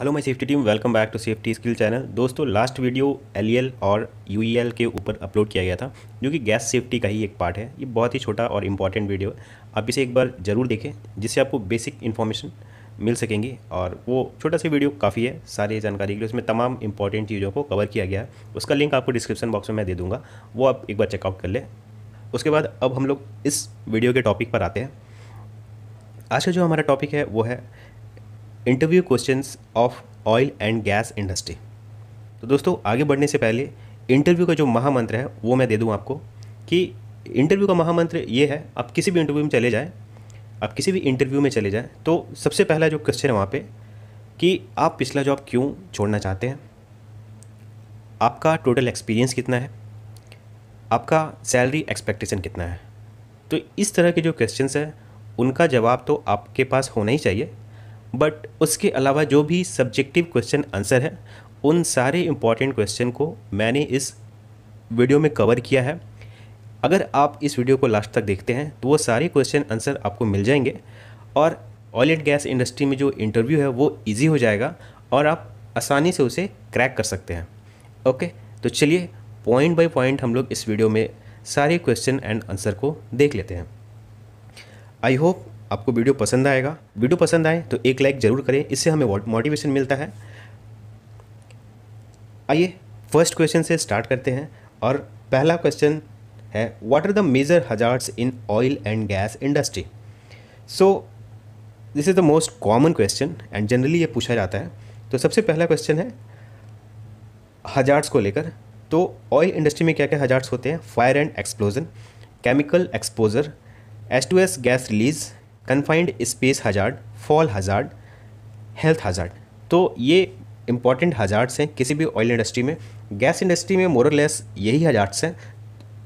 Hello my safety team welcome back to safety skill channel दोस्तों last video L और U के ऊपर upload किया गया था, जो कि गैस सेफ्टी का ही एक पार्ट है। ये बहुत ही छोटा और इंपॉर्टेंट वीडियो है। आप इसे एक बार ज़रूर देखें, जिससे आपको बेसिक इन्फॉर्मेशन मिल सकेंगी। और वो छोटा सा वीडियो काफ़ी है, सारी जानकारी के लिए। उसमें तमाम इंपॉर्टेंट चीज़ों को कवर किया गया है। उसका लिंक आपको डिस्क्रिप्शन बॉक्स में मैं दे दूँगा। वो आप एक बार चेकआउट कर लें। उसके बाद अब हम लोग इस वीडियो के टॉपिक पर आते हैं। आज का जो हमारा टॉपिक है, वो है interview questions of oil and gas industry. तो दोस्तों, आगे बढ़ने से पहले इंटरव्यू का जो महामंत्र है, वो मैं दे दूँ आपको कि इंटरव्यू का महामंत्र ये है, आप किसी भी इंटरव्यू में चले जाएँ, आप किसी भी इंटरव्यू में चले जाएँ तो सबसे पहला जो क्वेश्चन है वहाँ पे कि आप पिछला जॉब क्यों छोड़ना चाहते हैं? आपका टोटल एक्सपीरियंस कितना है? आपका सैलरी एक्सपेक्टेशन कितना है? तो इस तरह के जो क्वेश्चंस हैं, उनका जवाब तो आपके पास होना ही चाहिए। बट उसके अलावा जो भी सब्जेक्टिव क्वेश्चन आंसर है, उन सारे इंपॉर्टेंट क्वेश्चन को मैंने इस वीडियो में कवर किया है। अगर आप इस वीडियो को लास्ट तक देखते हैं तो वो सारे क्वेश्चन आंसर आपको मिल जाएँगे। और ऑयल एंड गैस इंडस्ट्री में जो इंटरव्यू है, वो ईजी हो जाएगा और आप आसानी से उसे क्रैक कर सकते हैं। ओके तो चलिए पॉइंट बाय पॉइंट हम लोग इस वीडियो में सारे क्वेश्चन एंड आंसर को देख लेते हैं। आई होप आपको वीडियो पसंद आएगा, वीडियो पसंद आए तो एक लाइक ज़रूर करें, इससे हमें मोटिवेशन मिलता है। आइए फ़र्स्ट क्वेश्चन से स्टार्ट करते हैं और पहला क्वेश्चन है what are the major hazards in oil and gas industry so this is the most common question and generally ये पूछा जाता है। तो सबसे पहला क्वेश्चन है हजार्ड्स को लेकर। तो ऑयल इंडस्ट्री में क्या क्या हजार्ड्स होते हैं? Fire and explosion chemical exposure S two S gas release confined space hazard fall hazard health hazard तो ये इंपॉर्टेंट हजार्ड्स हैं किसी भी ऑयल इंडस्ट्री में। गैस इंडस्ट्री में मोरल लेस यही हजार्ड्स हैं।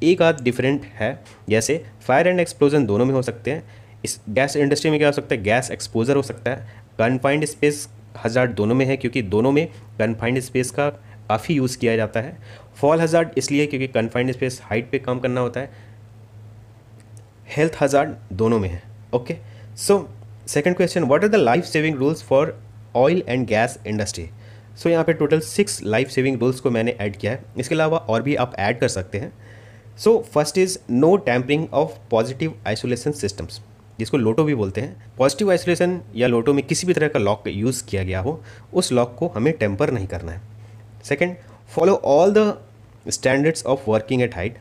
एक आध डिफरेंट है। जैसे फायर एंड एक्सप्लोजन दोनों में हो सकते हैं। इस गैस इंडस्ट्री में क्या हो सकता है? गैस एक्सपोजर हो सकता है। कन्फाइंड स्पेस हजार्ड दोनों में है क्योंकि दोनों में कन्फाइंड स्पेस का काफ़ी यूज़ किया जाता है। फॉल हजार्ड इसलिए क्योंकि कन्फाइंड स्पेस हाइट पे काम करना होता है। हेल्थ हजार्ड दोनों में है। Okay so second question what are the life saving rules for oil and gas industry so यहाँ पे total six life saving rules को मैंने ऐड किया है। इसके अलावा और भी आप ऐड कर सकते हैं। So first is no tampering of positive isolation systems जिसको लोटो भी बोलते हैं। पॉजिटिव आइसोलेशन या लोटो में किसी भी तरह का लॉक यूज़ किया गया हो, उस लॉक को हमें टेम्पर नहीं करना है। Second follow all the standards of working at height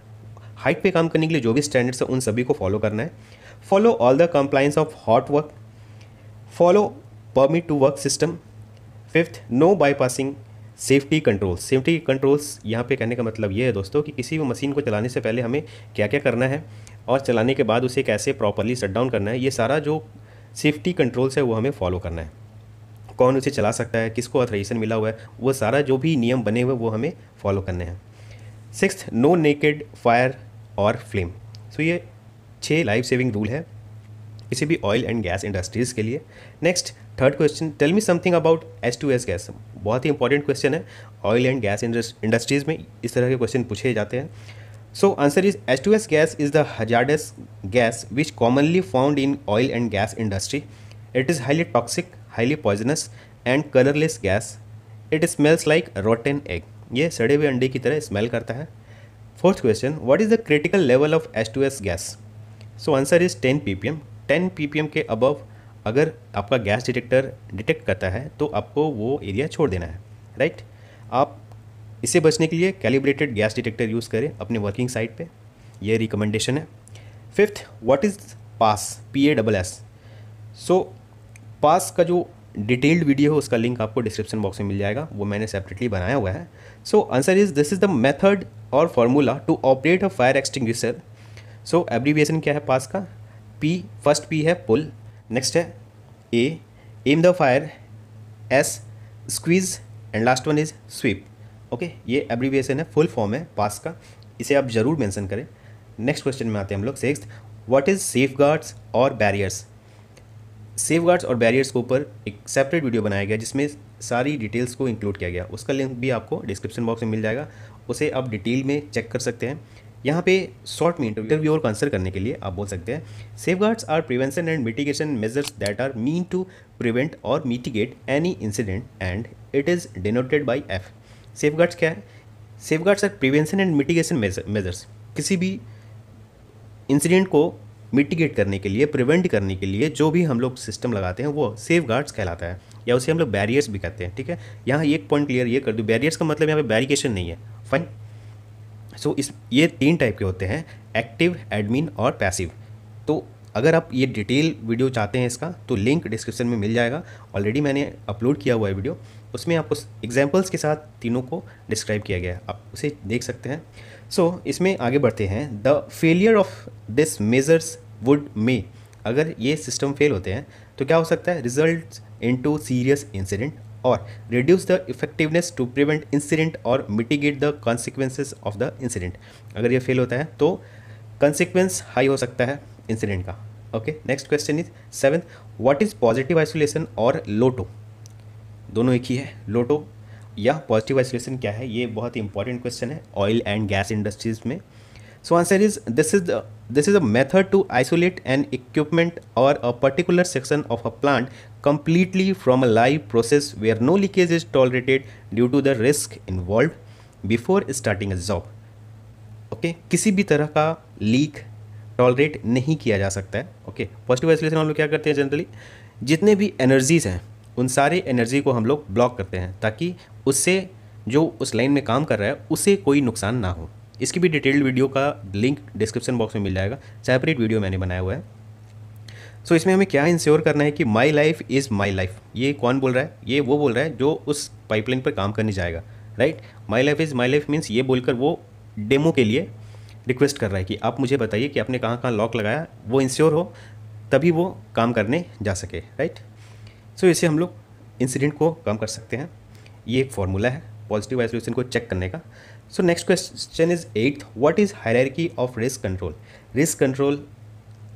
height पे काम करने के लिए जो भी स्टैंडर्ड्स हैं, उन सभी को फॉलो करना है। Follow all the compliance of hot work follow permit to work system fifth no bypassing safety controls safety controls यहाँ पे कहने का मतलब ये है दोस्तों कि किसी भी मशीन को चलाने से पहले हमें क्या क्या करना है और चलाने के बाद उसे कैसे प्रॉपरली शट डाउन करना है, ये सारा जो सेफ्टी कंट्रोल्स है वो हमें फॉलो करना है। कौन उसे चला सकता है, किसको ऑथराइजेशन मिला हुआ है, वो सारा जो भी नियम बने हुए वो हमें फॉलो करने हैं। सिक्स नो नेकेड फायर और फ्लेम सो ये छः लाइफ सेविंग रूल है। किसी भी ऑयल एंड गैस इंडस्ट्रीज़ के लिए। Next third question tell me something about S two S gas बहुत ही इंपॉर्टेंट क्वेश्चन है। ऑयल एंड गैस इंडस्ट्रीज़ में इस तरह के क्वेश्चन पूछे जाते हैं। So answer is S two S gas is the hazardous gas which commonly found in oil and gas industry it is highly toxic highly poisonous and colourless gas it smells like rotten egg ये सड़े हुए अंडे की तरह smell करता है। Fourth question what is the critical level of S two S gas so answer is ten P P M ten P P M के above अगर आपका गैस डिटेक्टर डिटेक्ट करता है तो आपको वो एरिया छोड़ देना है राइट आप इससे बचने के लिए कैलिब्रेटेड गैस डिटेक्टर यूज़ करें अपने वर्किंग साइट पे। ये रिकमेंडेशन है। Fifth what is PASS P A double S so PASS का जो डिटेल्ड वीडियो है, उसका लिंक आपको डिस्क्रिप्शन बॉक्स में मिल जाएगा। वो मैंने सेपरेटली बनाया हुआ है। So answer is this is the method और formula to operate a fire extinguisher so so, abbreviation क्या है पास का? पी फ़र्स्ट पी है पुल नेक्स्ट है aim the fire S squeeze and last one is sweep okay ये abbreviation है full form है PASS का. इसे आप ज़रूर मेंशन करें. नेक्स्ट क्वेश्चन में आते हैं हम लोग. Six what is safeguards और बैरियर्स सेफ़ गार्ड्स और बैरियर्स के ऊपर एक सेपरेट वीडियो बनाया गया जिसमें सारी डिटेल्स को इंक्लूड किया गया। उसका लिंक भी आपको डिस्क्रिप्शन बॉक्स में मिल जाएगा। उसे आप डिटेल में चेक कर सकते हैं। यहाँ पे शॉर्ट में इंटरव्यू और आंसर करने के लिए आप बोल सकते हैं। Safeguards are prevention and mitigation measures that are mean to prevent और mitigate any incident and it is denoted by F safeguards क्या है? Safeguards are prevention and mitigation measures किसी भी इंसिडेंट को मिटिगेट करने के लिए प्रिवेंट करने के लिए जो भी हम लोग सिस्टम लगाते हैं, वो सेफ़ गार्ड्स कहलाता है। या उसे हम लोग बैरियर्स भी कहते हैं, ठीक है? यहाँ एक पॉइंट क्लियर ये कर दूँ। बैरियर्स का मतलब यहाँ पे बैरिकेशन नहीं है। फाइन सो so, इस ये तीन टाइप के होते हैं एक्टिव एडमिन और पैसिव तो अगर आप ये डिटेल वीडियो चाहते हैं इसका तो लिंक डिस्क्रिप्शन में मिल जाएगा. ऑलरेडी मैंने अपलोड किया हुआ है वीडियो उसमें आपको एग्जाम्पल्स के साथ तीनों को डिस्क्राइब किया गया है. आप उसे देख सकते हैं. सो so, इसमें आगे बढ़ते हैं. The failure of this measures would may अगर ये सिस्टम फेल होते हैं तो क्या हो सकता है? रिज़ल्ट इन सीरियस इंसिडेंट और reduce the effectiveness to prevent incident और mitigate the consequences of the incident अगर ये फेल होता है तो कंसिक्वेंस हाई हो सकता है इंसिडेंट का। Okay next question is seventh what is positive isolation और लोटो दोनों एक ही है लोटो या पॉजिटिव आइसोलेशन क्या है? ये बहुत ही इंपॉर्टेंट क्वेश्चन है ऑयल एंड गैस इंडस्ट्रीज़ में। So answer is this is this is a method to isolate an equipment और a particular section of a plant completely from a live process where no leakage is tolerated due to the risk involved before starting a job. Okay okay? किसी भी तरह का leak tolerate नहीं किया जा सकता है ओके पॉजिटिव आइसोलेशन हम लोग क्या करते हैं जनरली जितने भी एनर्जीज़ हैं, उन सारे एनर्जी को हम लोग ब्लॉक करते हैं ताकि उससे जो उस लाइन में काम कर रहा है, उसे कोई नुकसान ना हो इसकी भी डिटेल्ड वीडियो का लिंक डिस्क्रिप्शन बॉक्स में मिल जाएगा। सेपरेट वीडियो मैंने बनाया हुआ है। सो so, इसमें हमें क्या इंश्योर करना है कि my life is my life ये कौन बोल रहा है? ये वो बोल रहा है जो उस पाइपलाइन पर काम करने जाएगा। Right my life is my life means ये बोलकर वो डेमो के लिए रिक्वेस्ट कर रहा है कि आप मुझे बताइए कि आपने कहाँ कहाँ लॉक लगाया वो इंश्योर हो तभी वो काम करने जा सके। राइट सो इसे हम लोग इंसिडेंट को कम कर सकते हैं। ये एक फॉर्मूला है पॉजिटिव आइसोलेशन को चेक करने का। So next question is eighth what is hierarchy of risk control risk control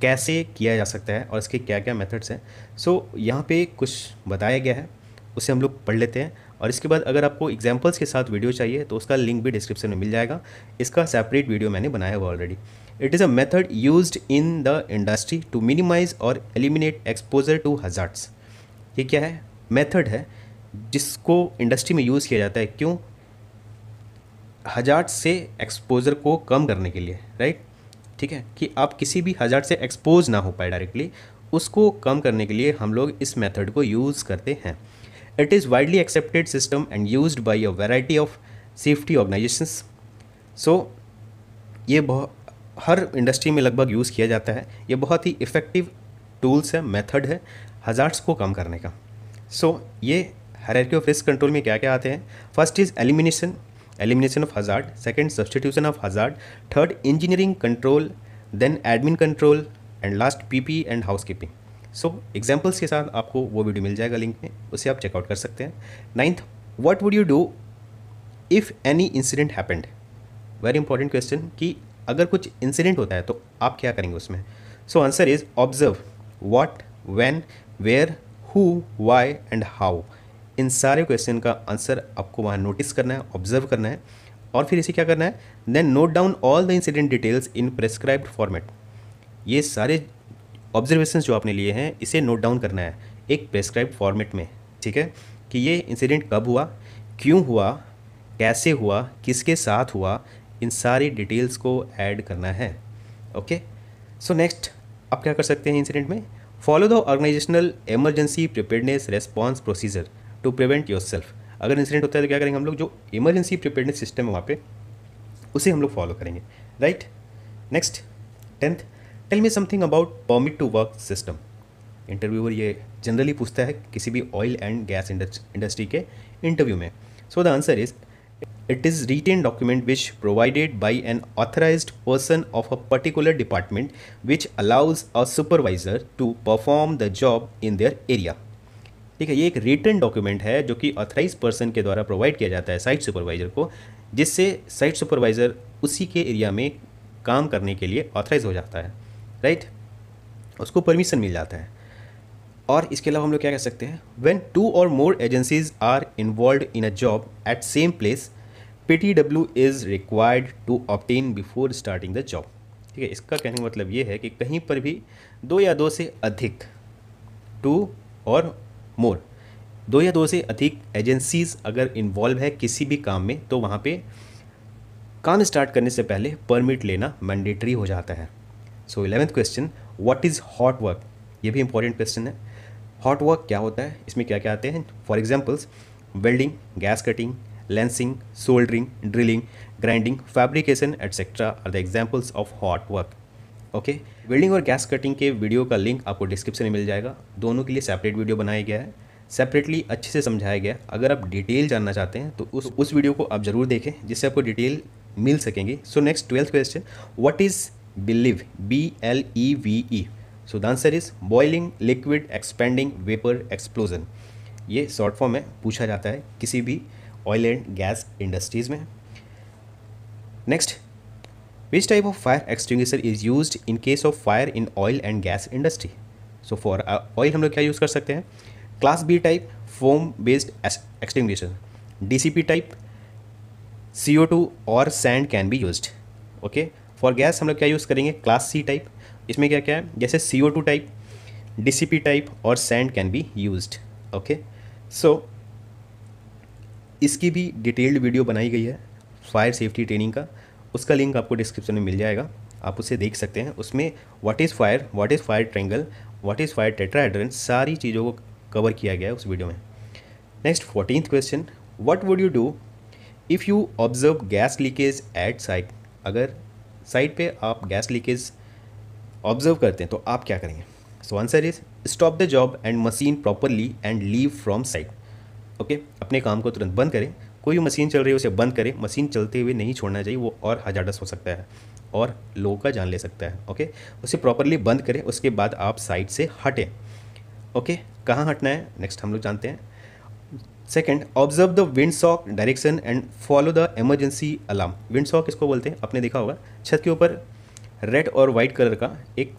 कैसे किया जा सकता है और इसके क्या क्या मेथड्स हैं? सो so, यहाँ पे कुछ बताया गया है उसे हम लोग पढ़ लेते हैं और इसके बाद अगर आपको एग्जाम्पल्स के साथ वीडियो चाहिए तो उसका लिंक भी डिस्क्रिप्शन में मिल जाएगा। इसका सेपरेट वीडियो मैंने बनाया हुआ already it is a method use in the industry to minimise और एलिमिनेट एक्सपोजर टू हजार्ड्स ये क्या है? मेथड है जिसको इंडस्ट्री में यूज़ किया जाता है। क्यों? हजार्ड से एक्सपोजर को कम करने के लिए राइट ठीक है? कि आप किसी भी हजार्ड से एक्सपोज ना हो पाए डायरेक्टली उसको कम करने के लिए हम लोग इस मेथड को यूज़ करते हैं। It is widely accepted system and use by a variety of safety organisations so ये बहुत हर इंडस्ट्री में लगभग यूज़ किया जाता है। ये बहुत ही इफ़ेक्टिव टूल्स है मेथड है हजार्ड्स को कम करने का। सो so, ये हरारकी ऑफ़ रिस्क कंट्रोल में क्या क्या आते हैं? First is elimination elimination of hazard second substitution of hazard third engineering control, then admin control, and last pp and housekeeping. So examples के साथ आपको वो वीडियो मिल जाएगा लिंक में, उसे आप चेकआउट कर सकते हैं। Ninth what would you do if any incident happened very important question कि अगर कुछ इंसिडेंट होता है तो आप क्या करेंगे उसमें? So answer is observe what when where who why and how इन सारे क्वेश्चन का आंसर आपको वहाँ नोटिस करना है ऑब्ज़र्व करना है और फिर इसे क्या करना है? Then note down all the incident details in prescribed format ये सारे ऑब्जर्वेशन जो आपने लिए हैं, इसे नोट डाउन करना है एक प्रेस्क्राइब फॉर्मेट में, ठीक है? कि ये इंसिडेंट कब हुआ, क्यों हुआ, कैसे हुआ, किसके साथ हुआ, इन सारी डिटेल्स को ऐड करना है ओके सो नेक्स्ट आप क्या कर सकते हैं इंसिडेंट में? Follow the organisational emergency preparedness response procedure to prevent yourself अगर इंसिडेंट होता है तो क्या करेंगे हम लोग? जो इमरजेंसी प्रिपेयरनेस सिस्टम है वहाँ पे, उसे हम लोग फॉलो करेंगे. Right next tenth tell me something about permit to work system interviewer ये जनरली पूछता है किसी भी ऑयल एंड गैस इंडस्ट्री के इंटरव्यू में. So the answer is it is written document which provided by an authorized person of a particular department which allows a supervisor to perform the job in their area. ठीक है, ये एक return document है जो कि authorise person के द्वारा provide किया जाता है साइट सुपरवाइज़र को, जिससे साइट सुपरवाइज़र उसी के एरिया में काम करने के लिए ऑथराइज हो जाता है राइट उसको परमिशन मिल जाता है। और इसके अलावा हम लोग क्या कह सकते हैं? When two or more agencies are involve in a job at same place P T W is required to obtain before starting the job ठीक है, इसका कहने का मतलब ये है कि कहीं पर भी दो या दो से अधिक टू और मोर। दो या दो से अधिक एजेंसीज अगर इन्वॉल्व है किसी भी काम में तो वहाँ पे काम स्टार्ट करने से पहले परमिट लेना मैंडेटरी हो जाता है। So eleventh question what is hot work ये भी इंपॉर्टेंट क्वेश्चन है। हॉट वर्क क्या होता है? इसमें क्या क्या आते हैं? For examples welding gas cutting lancing soldering drilling grinding fabrication etcetera are the examples of hot work okay welding और गैस कटिंग के वीडियो का लिंक आपको डिस्क्रिप्शन में मिल जाएगा। दोनों के लिए सेपरेट वीडियो बनाया गया है। सेपरेटली अच्छे से समझाया गया अगर आप डिटेल जानना चाहते हैं तो उस उस वीडियो को आप ज़रूर देखें, जिससे आपको डिटेल मिल सकेंगे। So next twelfth question what is BLEVE B L E V E so the answer is boiling liquid expanding vapour explosion ये शॉर्ट फॉर्म में पूछा जाता है किसी भी ऑयल एंड गैस इंडस्ट्रीज़ में। Next which type of fire extinguisher is use in case of fire in oil and gas industry so for oil हम लोग क्या यूज़ कर सकते हैं? Class B type foam based extinguisher D C P type C O two और sand can be use okay for gas हम लोग क्या यूज़ करेंगे? क्लास सी टाइप इसमें क्या क्या है? जैसे C O two type D C P type और sand can be use okay so इसकी भी डिटेल्ड वीडियो बनाई गई है फायर सेफ्टी ट्रेनिंग का। उसका लिंक आपको डिस्क्रिप्शन में मिल जाएगा। आप उसे देख सकते हैं। उसमें what is fire what is fire triangle what is fire tetrahedron सारी चीज़ों को कवर किया गया है उस वीडियो में। Next fourteen question what would you do if you observe gas leakage at site अगर साइट पे आप गैस लीकेज ऑब्ज़र्व करते हैं तो आप क्या करेंगे? So answer is stop the job and machine properly and leave from site okay अपने काम को तुरंत बंद करें। कोई मशीन चल रही है, उसे बंद करें। मशीन चलते हुए नहीं छोड़ना चाहिए, वो और हजारस हो सकता है और लोगों का जान ले सकता है, ओके? उसे प्रॉपरली बंद करें, उसके बाद आप साइड से हटें, ओके? कहाँ हटना है? नेक्स्ट हम लोग जानते हैं। Second observe the wind sock direction and follow the emergency alarm wind sock इसको बोलते हैं? आपने देखा होगा, छत के ऊपर रेड और वाइट कलर का एक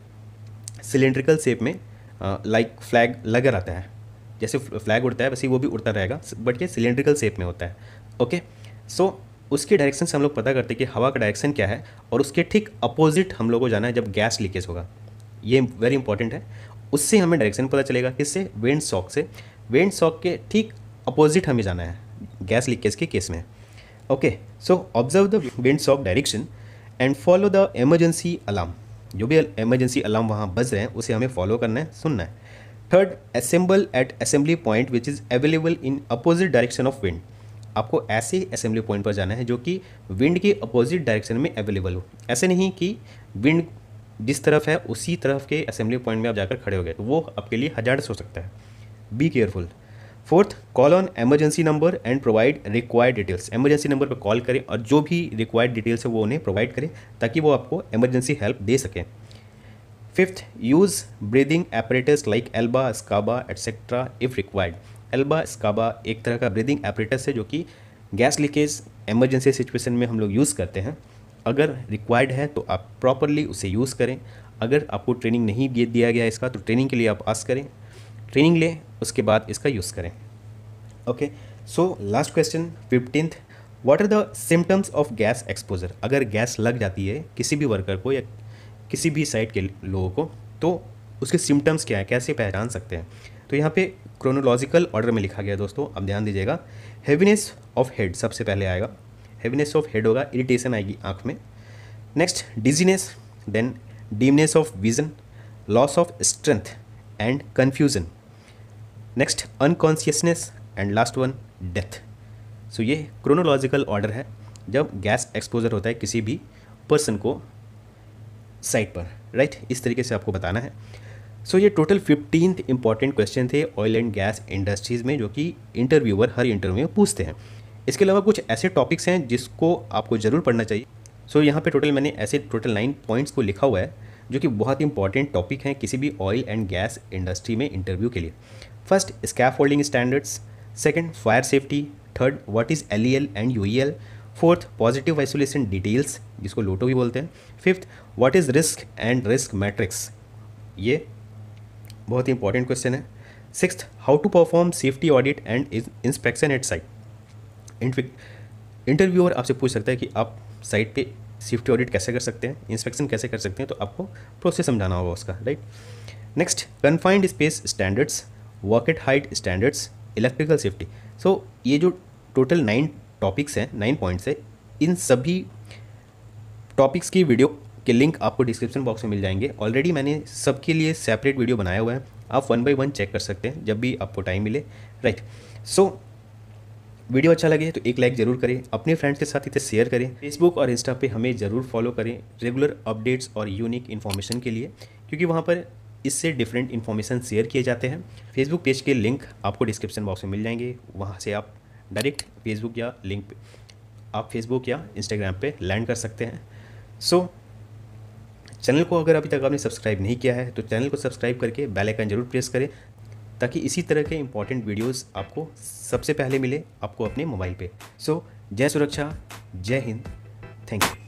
सिलेंड्रिकल शेप में लाइक फ्लैग लगा रहता है जैसे फ्लैग उड़ता है, वैसे वो भी उड़ता रहेगा बट ये सिलेंड्रिकल शेप में होता है। ओके? सो उसके डायरेक्शन से हम लोग पता करते हैं कि हवा का डायरेक्शन क्या है और उसके ठीक अपोजिट हम लोग को जाना है जब गैस लीकेज होगा। ये वेरी इंपॉर्टेंट है। उससे हमें डायरेक्शन पता चलेगा किससे? वेंड सॉक से। वेंड सॉक के ठीक अपोजिट हमें जाना है गैस लीकेज के केस में। Okay? So observe the wind sock direction and follow the emergency alarm जो भी एमरजेंसी अलार्म वहाँ बज रहे हैं, उसे हमें फॉलो करना है, सुनना है। Third assemble at assembly point which is available in opposite direction of wind आपको ऐसे असेंबली पॉइंट पर जाना है जो कि विंड के अपोजिट डायरेक्शन में अवेलेबल हो। ऐसे नहीं कि विंड जिस तरफ़ है, उसी तरफ़ के असेंबली पॉइंट में आप जाकर खड़े हो गए तो वो आपके लिए हज़ार हो सकता है। Be careful fourth call on emergency number and provide required details emergency number पर कॉल करें और जो भी रिक्वायर्ड डिटेल्स है, वो उन्हें प्रोवाइड करें ताकि वो आपको एमरजेंसी हेल्प दे सकें। Fifth use breathing apparatus like ELBA SCBA etcetera if required ELBA, SCBA एक तरह का ब्रीदिंग एपरेटस है जो कि गैस लीकेज एमरजेंसी सिचुएशन में हम लोग यूज़ करते हैं। अगर रिक्वायर्ड है तो आप प्रॉपरली उसे यूज़ करें। अगर आपको ट्रेनिंग नहीं दिया गया इसका तो ट्रेनिंग के लिए आप आस करें। ट्रेनिंग लें, उसके बाद इसका यूज़ करें। Okay so last question fifteenth what are the symptoms of gas exposure अगर गैस लग जाती है किसी भी वर्कर को या किसी भी साइड के लोगों को तो उसके सिम्टम्स क्या है? कैसे पहचान सकते हैं? तो यहाँ पे क्रोनोलॉजिकल ऑर्डर में लिखा गया दोस्तों अब ध्यान दीजिएगा। हैवीनेस ऑफ़ हेड सबसे पहले आएगा। हैवीनेस ऑफ़ हेड होगा इरिटेशन आएगी आँख में। Next dizziness then dimness of vision loss of strength and confusion next unconsciousness and last one death so ये क्रोनोलॉजिकल ऑर्डर है। जब गैस एक्सपोजर होता है किसी भी पर्सन को साइट पर राइट right? इस तरीके से आपको बताना है। सो so, ये टोटल फिफ्टीन इंपॉर्टेंट क्वेश्चन थे ऑयल एंड गैस इंडस्ट्रीज़ में जो कि इंटरव्यूअर हर इंटरव्यू में पूछते हैं। इसके अलावा कुछ ऐसे टॉपिक्स हैं जिसको आपको ज़रूर पढ़ना चाहिए। सो so, यहाँ पे टोटल मैंने ऐसे टोटल नाइन पॉइंट्स को लिखा हुआ है जो कि बहुत इंपॉर्टेंट टॉपिक हैं किसी भी ऑयल एंड गैस इंडस्ट्री में इंटरव्यू के लिए। First scaffolding standards second fire safety third what is L and U fourth positive isolation details जिसको लोटो भी बोलते हैं। Fifth what is risk and risk matrix ये बहुत ही इंपॉर्टेंट क्वेश्चन है। Six how to perform safety audit and inspection at site interviewer आपसे पूछ सकता है कि आप साइट पे सेफ्टी ऑडिट कैसे कर सकते हैं इंस्पेक्शन कैसे कर सकते हैं तो आपको प्रोसेस समझाना होगा उसका right next confined space standards work at height standards electrical safety so ये जो टोटल नाइन टॉपिक्स हैं नाइन पॉइंट्स हैं, इन सभी टॉपिक्स की वीडियो के लिंक आपको डिस्क्रिप्शन बॉक्स में मिल जाएँगे। ऑलरेडी मैंने सबके लिए सेपरेट वीडियो बनाया हुआ है। आप वन बाई वन चेक कर सकते हैं जब भी आपको टाइम मिले। राइट सो वीडियो अच्छा लगे तो एक लाइक ज़रूर करें अपने फ्रेंड्स के साथ इसे शेयर करें। फेसबुक और इंस्टा पे हमें ज़रूर फॉलो करें रेगुलर अपडेट्स और यूनिक इन्फॉर्मेशन के लिए क्योंकि वहाँ पर इससे डिफरेंट इन्फॉर्मेशन शेयर किए जाते हैं। फेसबुक पेज के लिंक आपको डिस्क्रिप्शन बॉक्स में मिल जाएँगे। वहाँ से आप डायरेक्ट फेसबुक या लिंक आप फेसबुक या इंस्टाग्राम पे लैंड कर सकते हैं। सो so, चैनल को अगर अभी तक आपने सब्सक्राइब नहीं किया है तो चैनल को सब्सक्राइब करके बेल आइकन ज़रूर प्रेस करें ताकि इसी तरह के इंपॉर्टेंट वीडियोस आपको सबसे पहले मिले आपको अपने मोबाइल पे। सो so, जय सुरक्षा जय हिंद थैंक यू